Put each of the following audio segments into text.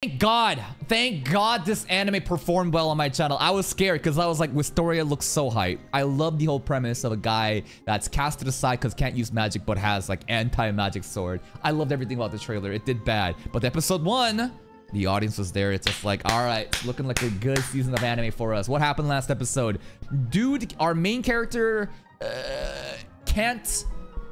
Thank God. Thank God this anime performed well on my channel. I was scared because I was like, Wistoria looks so hype. I love the whole premise of a guy that's casted aside because can't use magic but has like anti-magic sword. I loved everything about the trailer. It did bad. But episode one, the audience was there. It's just like, all right, it's looking like a good season of anime for us. What happened last episode? Dude, our main character uh, can't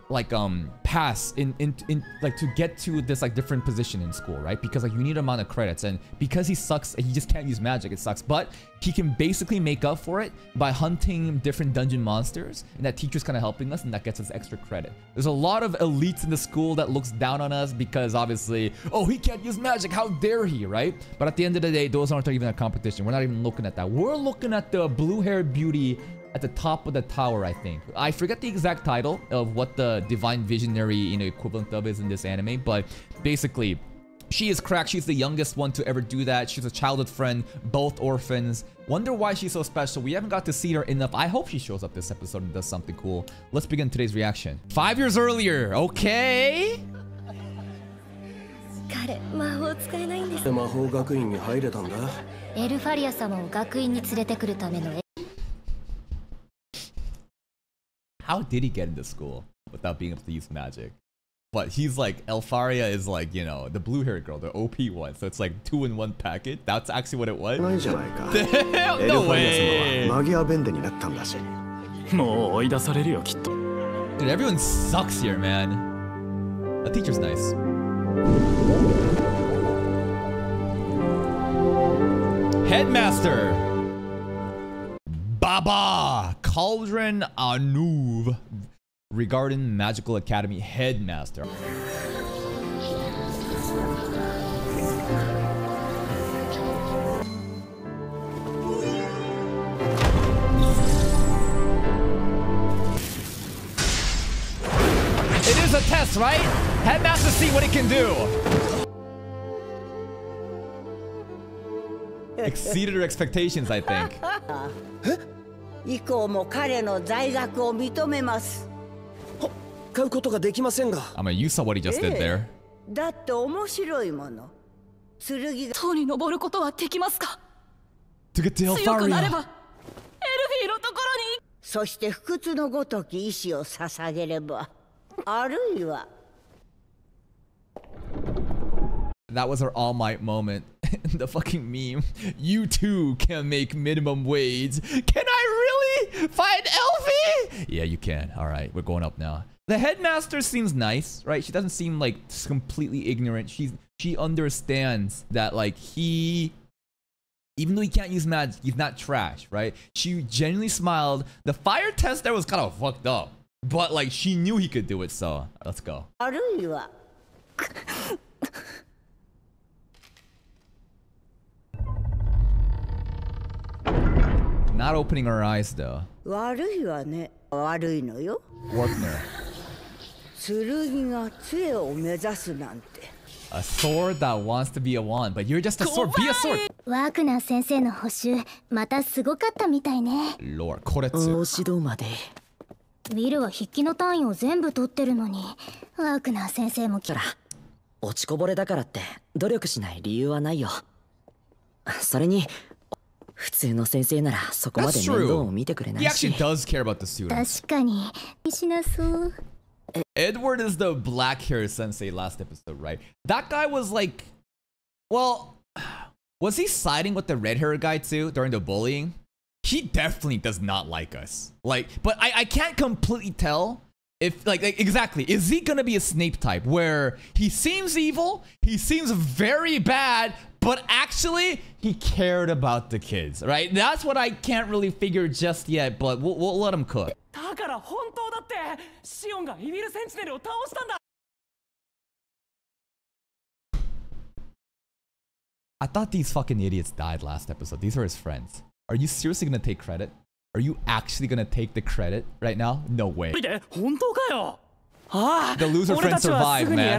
like um pass in, in in like to get to this like different position in school right? Because like you need amount of credits and because he sucks he just can't use magic it sucks. But he can basically make up for it by hunting different dungeon monsters and that teacher's kind of helping us and that gets us extra credit. There's a lot of elites in the school that looks down on us because obviously oh he can't use magic how dare he right? But at the end of the day those aren't even a competition. We're not even looking at that. We're looking at the blue haired beauty at the top of the tower, I think. I forget the exact title of what the Divine Visionary, you know, equivalent of is in this anime, but basically, she is cracked. She's the youngest one to ever do that. She's a childhood friend, both orphans. Wonder why she's so special. We haven't got to see her enough. I hope she shows up this episode and does something cool. Let's begin today's reaction. Five years earlier. Okay. 彼魔法使えないんです魔法学院に入れたんだエルファリア様を学院に連れてくるための how did he get into school without being able to use magic? But he's like, Elfaria is like, you know, the blue haired girl, the OP one. So it's like two in one packet. That's actually what it was. Damn, no way. Dude, everyone sucks here, man. The teacher's nice. Headmaster! Baba Cauldron Anuv regarding Magical Academy Headmaster. It is a test, right? Headmaster see what it can do. Exceeded her expectations, I think. 以降も彼の在学を認めます買うことができませんが I mean, you saw what he just did there. だって面白いもの剣が塔に登ることはできますか To get to 強くなればエ Elfaria. ルフィーのところにそして不屈のごとき意志を捧げればあるいは That was her All Might moment. the fucking meme. You too can make minimum wage. Can I really find Elfie? Yeah, you can. All right, we're going up now. The headmaster seems nice, right? She doesn't seem like completely ignorant. She's she understands that like he even though he can't use magic, he's not trash, right? She genuinely smiled. The fire test there was kind of fucked up, but like she knew he could do it. So let's go. Not opening her eyes though. 悪いわね悪いのよ Warpner. 剣が杖を目指すなんて A sword that wants to be a wand, but you're just a sword. Be a sword. ワークナー先生の補習またすごかったみたいね Lord, koretsu. 大指導までウィルは筆記の単位を全部取ってるのにワークナー先生もきほら落ちこぼれだからって努力しない理由はないよそれに 普通の先生ならそこまで That's 面倒 true. を見てくれな He い actually し does care about the students. 確かにしなそう Edward is the black hair sensei last episode, right? That guy was like, well, was he siding with the red hair guy too during the bullying? He definitely does not like us. Like, but I, I can't completely tell if like, like, exactly is he gonna be a snape type where he seems evil he seems very bad but actually he cared about the kids right that's what i can't really figure just yet but we'll, we'll let him cook I thought these fucking idiots died last episode. These are his friends. Are you seriously gonna take credit? Are you actually gonna take the credit right now? No way. The loser friend survived, man.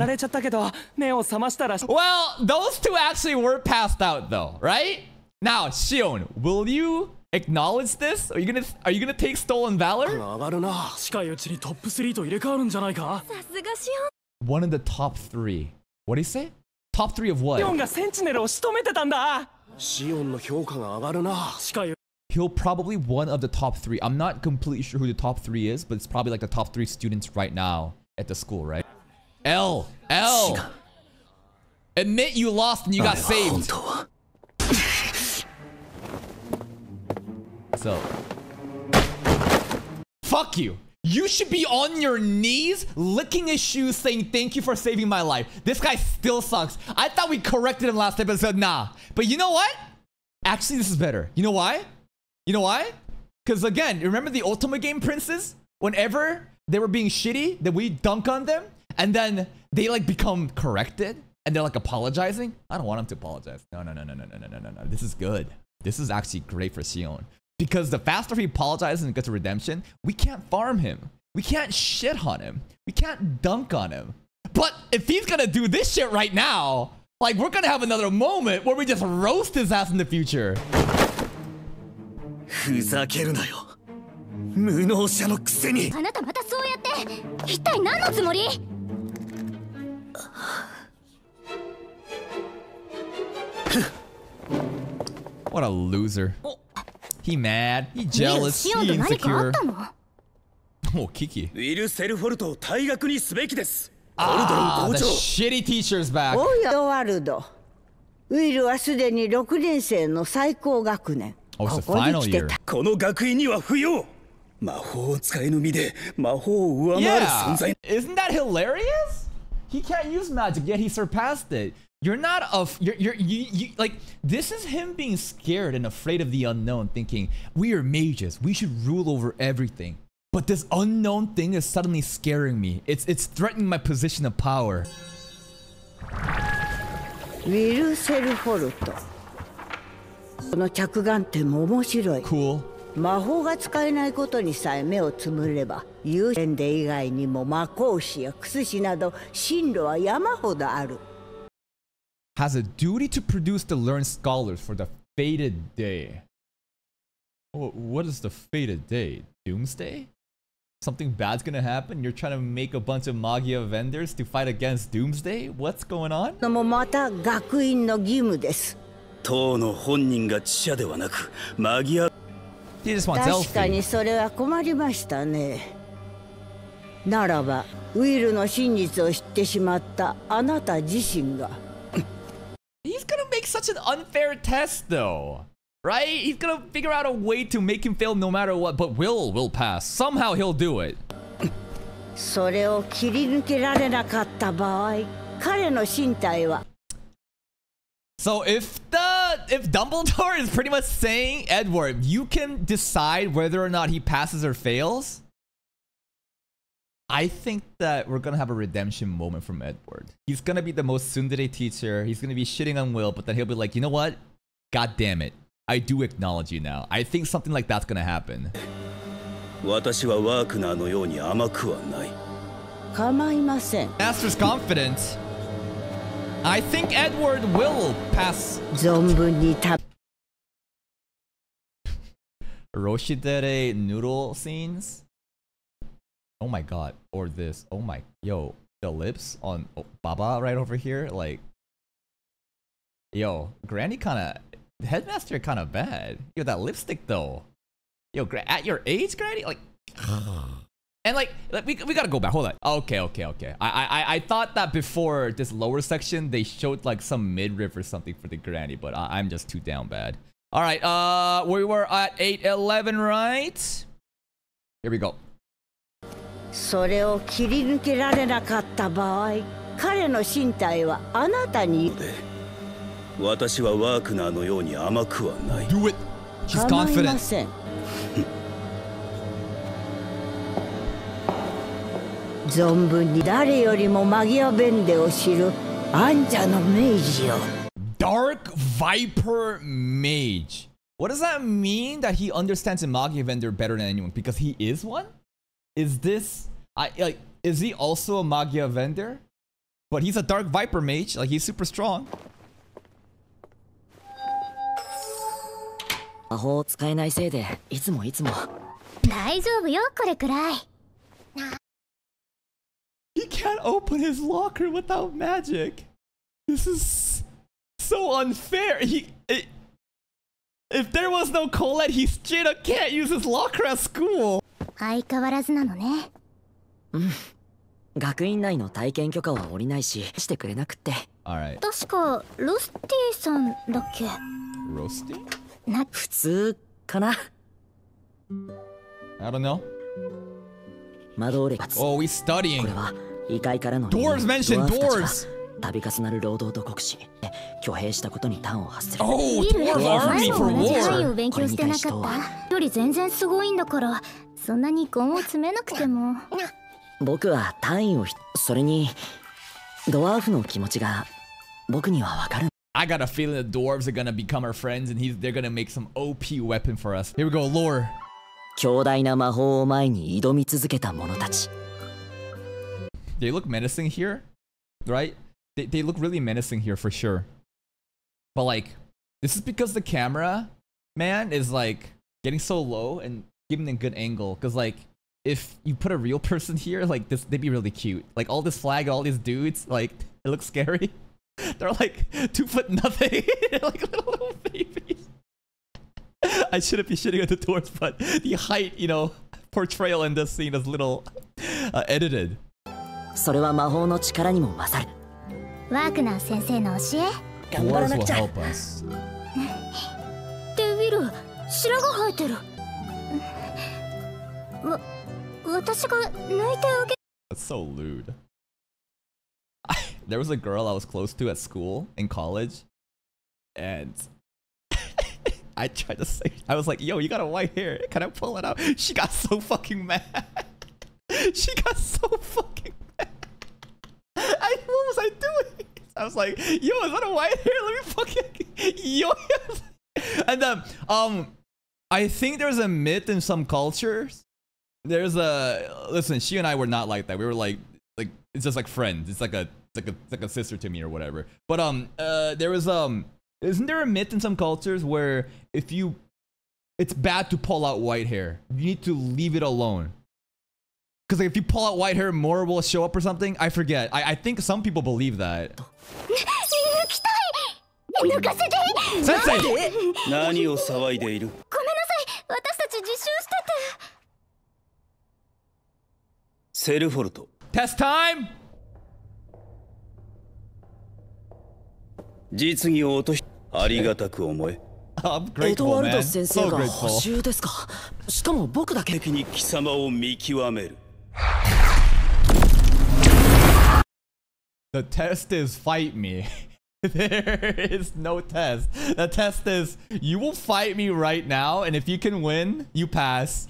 Well, those two actually were passed out though, right? Now, Sion, will you acknowledge this? Are you gonna are you gonna take stolen valor? One of the top three. What do you say? Top three of what? シオンの評価が上がるな。しかよ。he'll probably one of the top three. I'm not completely sure who the top three is, but it's probably like the top three students right now at the school, right? L! L! Admit you lost and you got saved! So... Fuck you! You should be on your knees, licking his shoes, saying thank you for saving my life. This guy still sucks. I thought we corrected him last episode, nah. But you know what? Actually, this is better. You know why? You know why? Because again, remember the Ultimate Game princes? Whenever they were being shitty, that we dunk on them, and then they like become corrected, and they're like apologizing. I don't want them to apologize. No, no, no, no, no, no, no, no, no. This is good. This is actually great for Sion. Because the faster he apologizes and gets a redemption, we can't farm him. We can't shit on him. We can't dunk on him. But if he's gonna do this shit right now, like we're gonna have another moment where we just roast his ass in the future. ふざけるなよ無能者のくせにあなたまたそうやって一体何のつもり？What a loser. He mad. He jealous. He insecure. Oh, Kiki. ウィル・セルフォルトを退学にすべきです Ah, the 校長 shitty teacher's back. おやドワルドウィルはすでに6年生の最高学年 Oh, it's こ the こに final 来て year. たこの学院には不要魔法使いの身で魔法を上回る存 Yeah. 在 Isn't that hilarious? He can't use magic, yet he surpassed it. You're not a. f- You're, you're, you, you, like, this is him being scared and afraid of the unknown, thinking, we are mages, we should rule over everything. But this unknown thing is suddenly scaring me. It's, it's threatening my position of power. ウィル・セルフォルト この着眼点も面白い Cool. 魔法が使えないことにさえ目をつむれば優先で以外にも魔法師や薬師など進路は山ほどある Has a duty to produce the learned scholars for the fated day. Wh- What is the fated day? Doomsday? Something bad's gonna happen? You're trying to make a bunch of Magia vendors to fight against Doomsday? What's going on? のもまた学院の義務です当の本人が知者ではなくマギア確かに.それは困りましたねならばウィルの真実を知ってしまったあなた自身が He's gonna make such an unfair test though. Right? He's gonna figure out a way to make him fail no matter what, but Will will pass. Somehow he'll do it. それを切り抜けられなかった場合彼の身体は So if the if Dumbledore is pretty much saying Edward, you can decide whether or not he passes or fails. I think that we're gonna have a redemption moment from Edward. He's gonna be the most tsundere teacher. He's gonna be shitting on Will, but then he'll be like, you know what? God damn it. I do acknowledge you now. I think something like that's gonna happen. 私はワークナーのように甘くはない構いません Master's confident. I think Edward will pass. Roshidere noodle scenes. Oh my god. Or this. Oh my. Yo. The lips on oh, Baba right over here. Like. Yo. Granny kind of. Headmaster kind of bad. Yo, that lipstick though. Yo, at your age, Granny? Like. And like, like, we, we gotta go back. Hold on. Okay, okay, okay. I, I I- I thought that before this lower section they showed like some midriff or something for the granny, but I, I'm just too down bad. All right, uh, we were at 811, right? Here we go. それを切り抜けられなかった場合彼の身体はあなたにで私はワークナーのように甘くはない Do it. She's 構いま confident. 存分に誰よりもマギアベンデを知る安者の明治よ Dark Viper Mage. What does that mean that he understands a Magia vendor better than anyone? Because he is one? Is this I like is he also a Magia vendor? But he's a Dark Viper Mage, like he's super strong. 魔法を使えないせいでいつもいつも大丈夫よこれくらい He can't open his locker without magic. His This is so unfair. He. It, if there was no Colette, he straight up can't use his locker at school. 相変わらずなのね学院内の体験許可は下りないししてくれなくって Alright. 確かロスティさんだっけ Roasting? な普通かな I don't know. 魔導歴 Oh, we これ studying. は 異界からの Dwarves ち dwarves. が度重なる労働と酷使挙兵したことに端を発する Oh, dwarf 前 army も for 同じ範囲 war. を勉強してなかったより全然すごいんだからそんなに根を詰めなくても僕は単位をひそれにドワーフの気持ちが僕にはわかる I got a feeling the dwarves are gonna become our friends and he's they're gonna make some OP weapon for us. Here we go, lore. 強大な魔法を前に挑み続けた者たち They look menacing here, right? They, they look really menacing here for sure. But like, this is because the camera, man, is like getting so low and giving a good angle. Cause like, if you put a real person here, like this, they'd be really cute. Like all this flag, all these dudes, like it looks scary. They're like two foot nothing, like little, little babies. I shouldn't be shitting at the dwarves, but the height, you know, portrayal in this scene is little uh, edited. それは魔法の力にも勝るワークナー先生の教え頑張らなくちゃ.デビル白が生えてるわ私が抜いてあげ That's so lewd. I, there was a girl I was close to at school in college, and I tried to say, I was like, "Yo, you got a white hair? Can I pull it out?" She got so fucking mad. she got so fucking was like, "Yo, is that a white hair? Let me fucking yo." and then, um, I think there's a myth in some cultures. There's a listen she and i were not like that. We were like like it's just like friends. It's like a it's like a it's like a sister to me or whatever. But um uh there was um isn't there a myth in some cultures where if you it's bad to pull out white hair. You need to leave it alone because like, if you pull out white hair more will show up or something i forget i, I think some people believe that 抜きたい抜かせて sensei 何を騒いでいるごめんなさい私たち自習しててセルフォルト test time 実技を落としありがたく思えエドワル先 so 生が grateful 補修ですかしかも僕だけ的に貴様を見極める The test is fight me. there is no test. The test is you will fight me right now, and if you can win, you pass.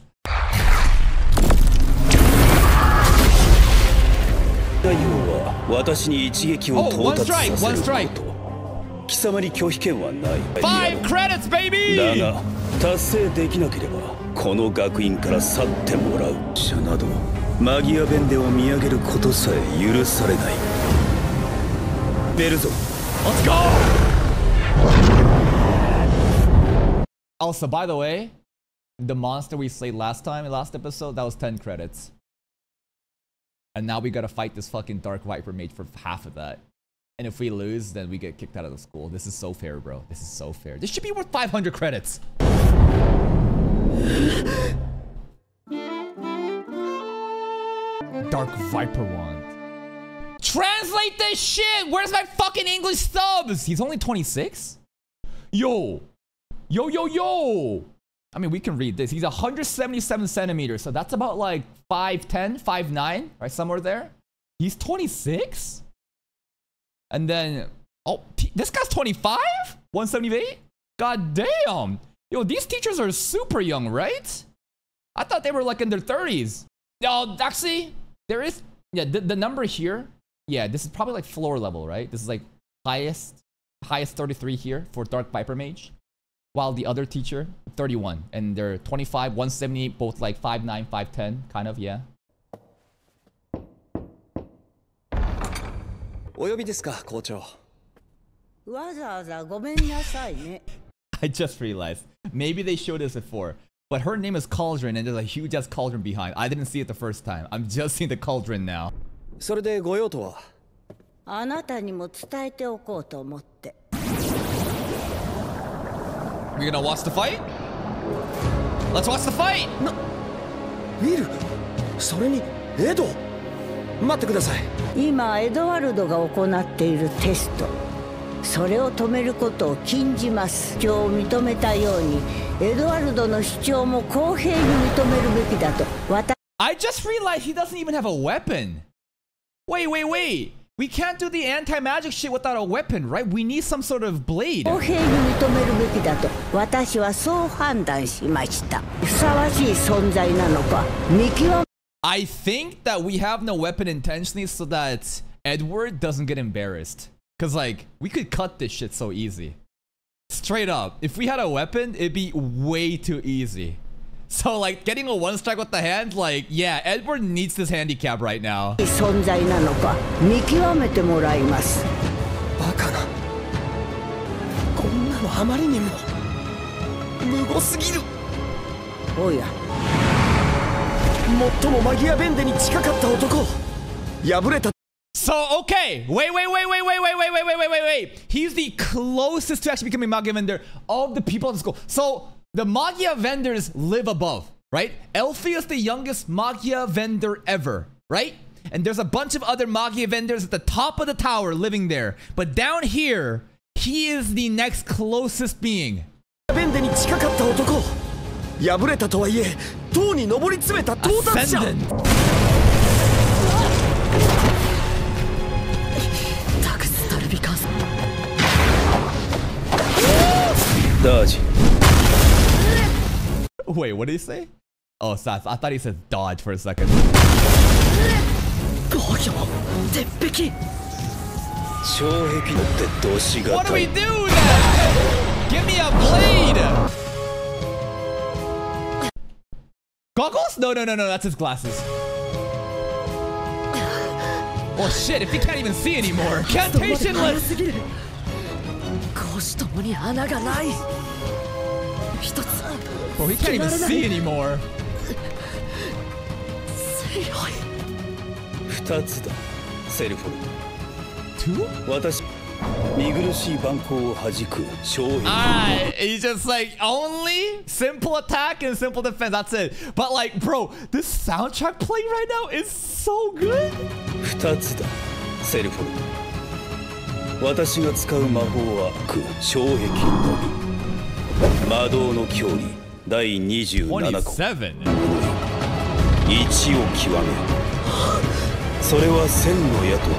内容は私に一撃を Oh, 到 one 達 strike, さ one せ strike. ること貴様に拒否権はない Five credits, だ baby! が達成できなければこの学院から去ってもらう者などマギアベンデを見上げることさえ許されない ベルゾ Let's go! Also, by the way, the monster we slayed last time, in last episode, that was 10 credits. And now we gotta fight this fucking Dark Viper mage for half of that. And if we lose, then we get kicked out of the school. This is so fair, bro. This is so fair. This should be worth 500 credits. Dark Viper wand. Translate this shit! Where's my fucking English subs? He's only 26? Yo! Yo, yo, yo! I mean, we can read this. He's 177 centimeters, so that's about like 5'10, 5'9, right? Somewhere there. He's 26? And then, oh, this guy's 25? 178? God damn! Yo, these teachers are super young, right? I thought they were like in their 30s. Oh, actually, there is, yeah, the, the number here, yeah, this is probably like floor level, right? This is like highest, highest 33 here for Dark Viper Mage. While the other teacher, 31. And they're 25, 178, both like 5'9, 5'10, kind of, yeah. お呼びですか校長わざわざごめんなさいね I just realized. Maybe they showed us before. But her name is Cauldron and there's a huge ass cauldron behind. I didn't see it the first time. I'm just seeing the cauldron now. それでご用とは？あなたにも伝えておこうと思って。We gonna watch the fight? Let's watch the fight! ウィルそれにエド？待ってください。今エドワルドが行っているテスト。それを止めることを禁じます。主張を認めたようにエドワルドの主張も公平に認めるべきだと。私 I just realized he doesn't even have a weapon. Wait, wait, wait. We can't do the anti-magic shit without a weapon, right? We need some sort of blade. 公平に認めるべきだと私はそう判断しましたふさわしい存在なのか見極め I think that we have no weapon intentionally so that Edward doesn't get embarrassed. Cause like, we could cut this shit so easy. Straight up. If we had a weapon, it'd be way too easy. So like, getting a one strike with the hand, like, yeah, Edward needs this handicap right now. 存在なのか見極めてもらいますバカなこんなのあまりにも無謀すぎるおや最もマギアベンデに近かった男敗れた So okay, wait, wait, wait, wait, wait, wait, wait, wait, wait, wait, wait, wait. He's the closest to actually becoming Magia vendor of the people at the school. So the Magia vendors live above, right? Elfie is the youngest Magia vendor ever, right? And there's a bunch of other Magia vendors at the top of the tower living there. But down here, he is the next closest being. ベンデに近かった男敗れたとはいえ塔に上り詰めた到達者 Ascendant. タクスタルビカンスダージ Wait, what did he say? Oh, Sats. I thought he said dodge for a second. What do we do now? Give me a blade! Goggles? No, no, no, no. That's his glasses. Oh shit, if he can't even see anymore. Cantation! すぎる攻守ともに穴がない一つ Bro, he can't even see anymore. 強い二つだセルフォ Two? ル私見苦しい蛮行を弾く障壁 Alright, he's just like only simple attack and simple defense. That's it. But like, bro, this soundtrack playing right now is so good. 二つだセルフォル私が使う魔法は空障壁のみ魔導の距離 第27個27. 一を極めそれは千の矢とオ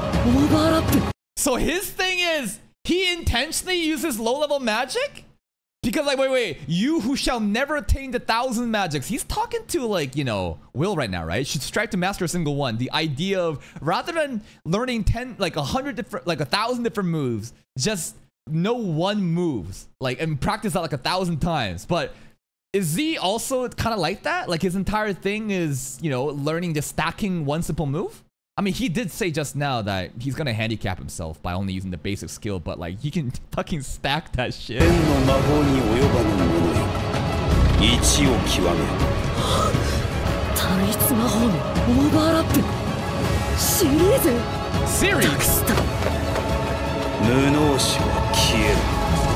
ーバーラップ So his thing is he intentionally uses low level magic? Because like wait wait, you who shall never attain the thousand magics. He's talking to like, you know, Will right now, right? Should strive to master a single one. The idea of rather than learning 10 like a hundred different like a thousand different moves, just know one moves. Like and practice that like a thousand times. But is Z also kind of like that? Like his entire thing is, you know, learning just stacking one simple move? I mean, he did say just now that he's gonna handicap himself by only using the basic skill, but like he can fucking stack that shit. 天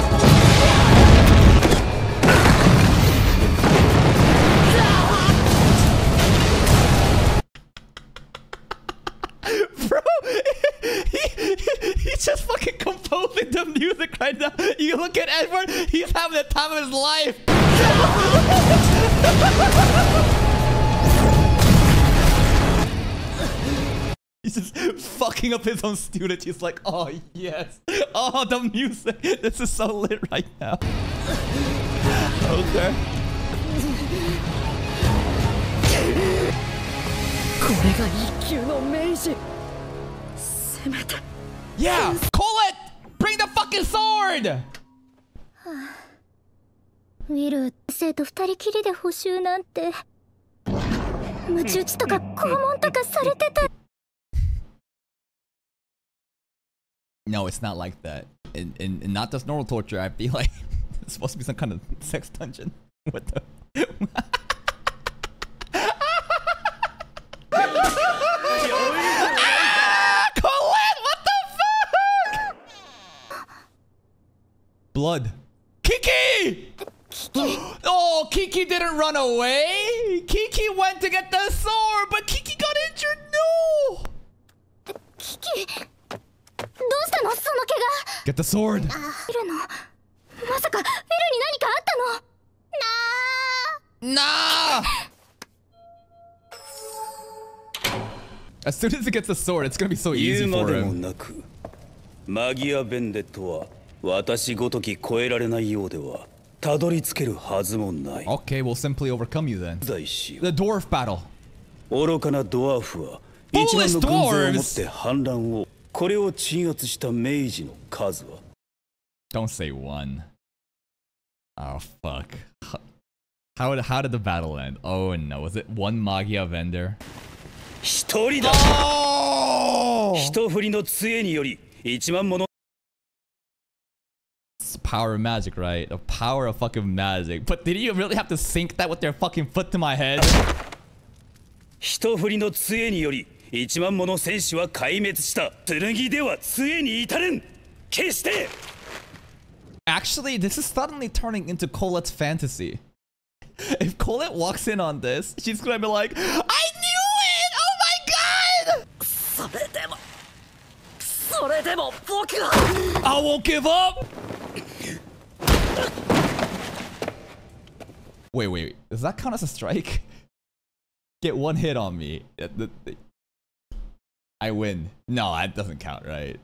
right now. You look at Edward, he's having the time of his life. He's just fucking up his own student. He's like, oh yes. Oh, the music. This is so lit right now. Okay. これが一級の明治せめて Yeah! Call it! Bring the fucking sword! ウィル生と二人きりで補習なんてムチ打ちとか拷問とかされてた No, it's not like that. And, and, and not just normal torture. I feel like it's supposed to be some kind of sex dungeon. What the? ah, Colette, what the Oh, Kiki didn't run away. Kiki went to get the sword, but Kiki got injured. No. キキどうしたのその怪 Get the sword. 我いるのまさかエルに何かあったのな Nah. As soon as he gets the sword, it's gonna be so 言 easy うま for でも him. なくマギア・ベンデットは私ごとき超えられないようでは たどり着けるはずもない Okay, we'll simply overcome you then. The dwarf battle. 愚かなドワーフは一万の軍勢を持って反乱をこれを鎮圧した明治の数は Don't say one. Oh fuck. How how did the battle end? Oh no, was it one Magia vendor? 一人だ Oh! 一振りの杖により一万もの It's the power of magic, right? The power of fucking magic. But did you really have to sink that with their fucking foot to my head? 一振りの杖により一万もの戦士は壊滅した剣では杖に至れん決して Actually, this is suddenly turning into Colette's fantasy. If Colette walks in on this, she's gonna be like, I knew it! Oh my god! それでもそれでも僕は I won't give up! Wait, wait, does that count as a strike? Get one hit on me. Uh, the- the- I win. No, that doesn't count, right?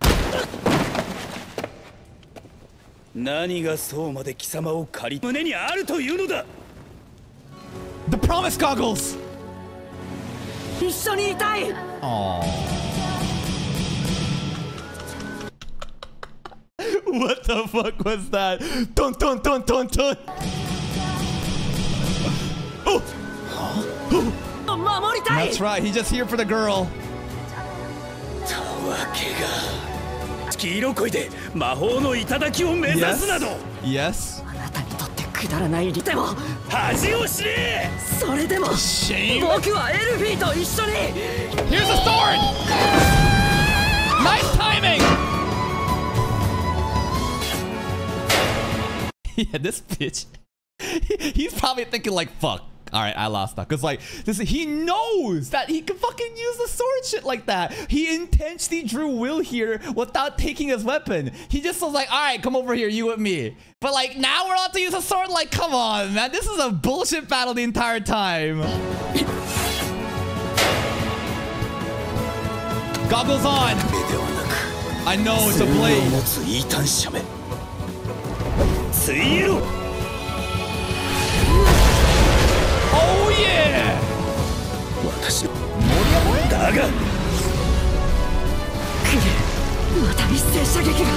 何がそうまで貴様を借り胸にあるというのだ The promise goggles! 一緒にいたい Aww. What the fuck was that? Dun dun dun dun dun! That's right, he's just here for the girl. わけが黄色恋で魔法の頂を目指すなど Yes? あなたにとってくだらない理でも恥を知れそれでも Shame! 僕はエルフィーと一緒に Here's a sword! Nice timing! yeah, this bitch. He's probably thinking like, fuck. all right, I lost that. Cause like this, he knows that he can fucking use the sword shit like that. He intentionally drew Will here without taking his weapon. He just was like, all right, come over here, you with me. But like now we're about to use a sword. Like, come on, man, this is a bullshit battle the entire time. Goggles on. I know it's a blade. だが来るまた一斉射撃が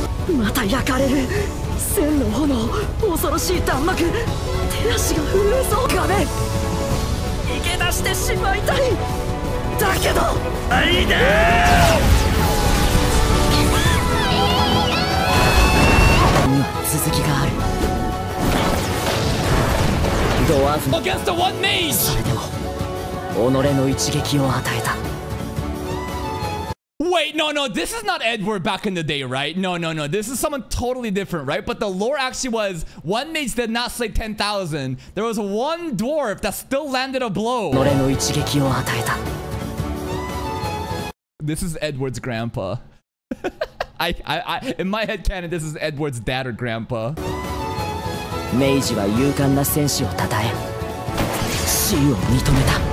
また焼かれる千の炎恐ろしい弾幕手足が震えそう画面逃げ出してしまいたいだけど愛だには続きがあるドワーフの Against the one mage! それでも己の一撃を与えた Wait, no, no, this is not Edward back in the day, right? No, no, no, this is someone totally different, right? But the lore actually was one mage did not slay 10,000. There was one dwarf that still landed a blow. 己の一撃を与えた This is Edward's grandpa. I, I, I, in my head canon, this is Edward's dad or grandpa. 明治は勇敢な戦士を称え死を認めた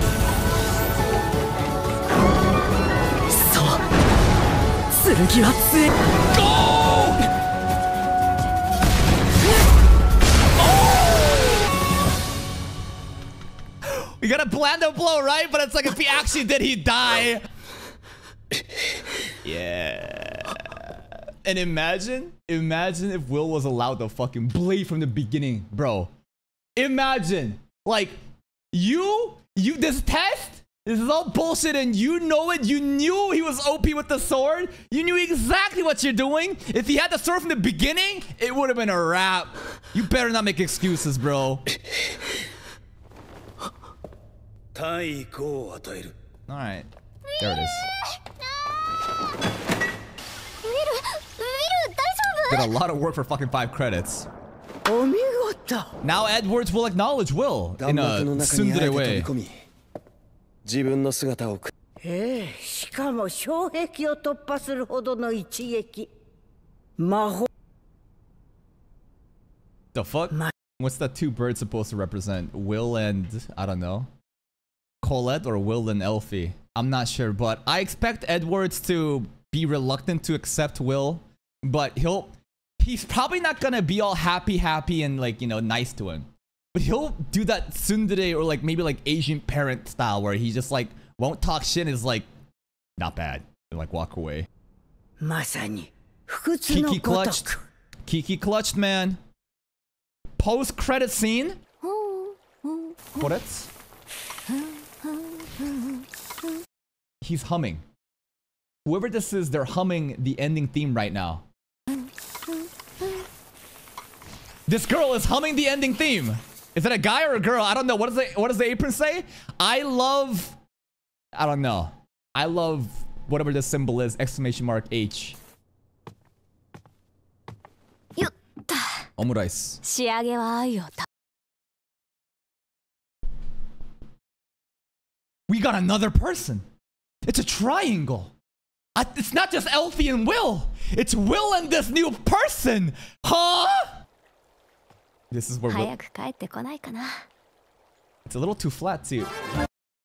剣は強い We got a blando blow, right? But it's like if he actually did, he'd die. Yeah. And imagine, imagine if Will was allowed to fucking bleed from the beginning, bro. Imagine, like, you, you, this test, this is all bullshit and you know it. You knew he was OP with the sword. You knew exactly what you're doing. If he had the sword from the beginning, it would have been a wrap. You better not make excuses, bro. Alright. There it is. Did a lot of work for fucking five credits. Now Edwards will acknowledge Will in a tsundere way. 込み自分の姿をくええしかも障壁を突破するほどの一撃魔法 The fuck? My- What's that two birds supposed to represent? Will and I don't know. Colette or Will and Elfie? I'm not sure, but I expect Edwards to be reluctant to accept Will, but he'll he's probably not gonna be all happy happy and like, you know, nice to him. But he'll do that tsundere or like maybe like Asian parent style where he just like won't talk shit and is like, not bad. And like walk away. Kiki clutched. Kiki clutched, man. Post credit scene? Credits? He's humming. Whoever this is, they're humming the ending theme right now. This girl is humming the ending theme! Is it a guy or a girl? I don't know. What does the what does the apron say? I love I don't know. I love whatever the symbol is, exclamation mark H. Omurice. We got another person. It's a triangle. I, it's not just Elfie and Will. It's Will and this new person. Huh? This is where. We'll... It's a little too flat too.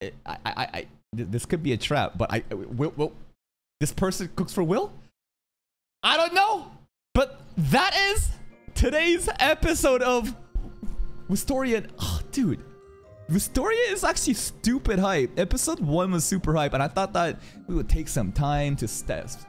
I, I, I, this could be a trap, but I, uh, will, will, this person cooks for Will? I don't know, but that is today's episode of Wistorian. Oh, dude. Wistoria is actually stupid hype. Episode one was super hype, and I thought that we would take some time to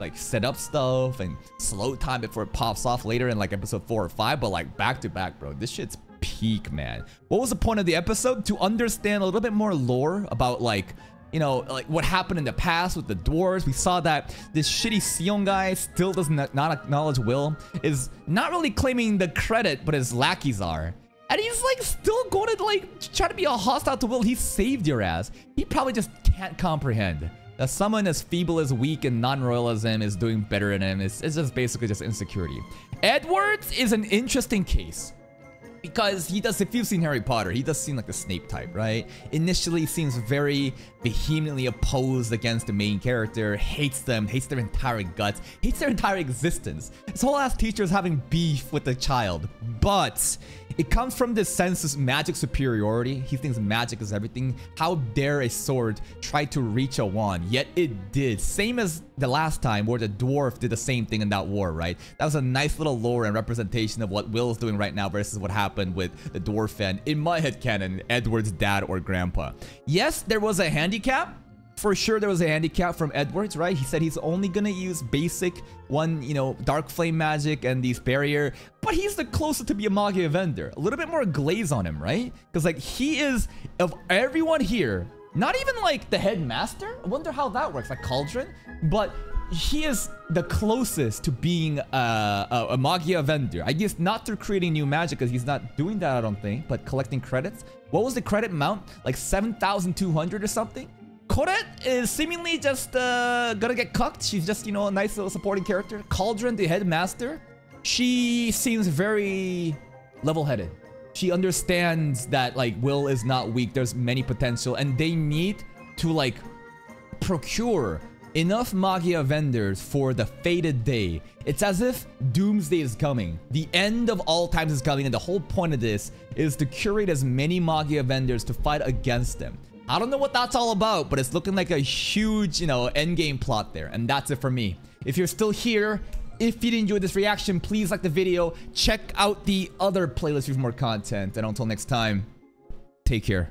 like set up stuff and slow time before it pops off later in like episode four or five. But like back to back, bro, this shit's peak, man. What was the point of the episode? To understand a little bit more lore about like you know, like what happened in the past with the dwarves. We saw that this shitty Sion guy still does not, not acknowledge Will, is not really claiming the credit, but his lackeys are. And he's like still going to like try to be all hostile to Will. He saved your ass. He probably just can't comprehend that someone as feeble as weak and non-royal as him is doing better than him. It's, it's just basically just insecurity. Edwards is an interesting case because he does if you've seen harry potter he does seem like the snape type right? Initially seems very vehemently opposed against the main character hates them hates their entire guts hates their entire existence. His whole ass teacher is having beef with the child but it comes from this sense of magic superiority. He thinks magic is everything. How dare a sword try to reach a wand? Yet it did. Same as the last time where the dwarf did the same thing in that war right? That was a nice little lore and representation of what will is doing right now versus what happened with the dwarf and in my head canon edward's dad or grandpa yes there was a handicap for sure there was a handicap from Edwards, right? He said he's only gonna use basic one, you know, dark flame magic and these barrier, but he's the closest to be a Magia vendor. A little bit more glaze on him, right? Because like he is of everyone here, not even like the headmaster. I wonder how that works, like Cauldron, but he is the closest to being a, a, a Magia vendor. I guess not through creating new magic because he's not doing that, I don't think, but collecting credits. What was the credit amount? Like 7,200 or something? Colette is seemingly just uh, gonna get cucked. She's just, you know, a nice little supporting character. Cauldron, the headmaster, she seems very level-headed. She understands that, like, Will is not weak. There's many potential, and they need to, like, procure enough Magia vendors for the fated day. It's as if Doomsday is coming. The end of all times is coming, and the whole point of this is to curate as many Magia vendors to fight against them. I don't know what that's all about, but it's looking like a huge, you know, endgame plot there. And that's it for me. If you're still here, if you enjoyed this reaction, please like the video. Check out the other playlist for more content. And until next time, take care.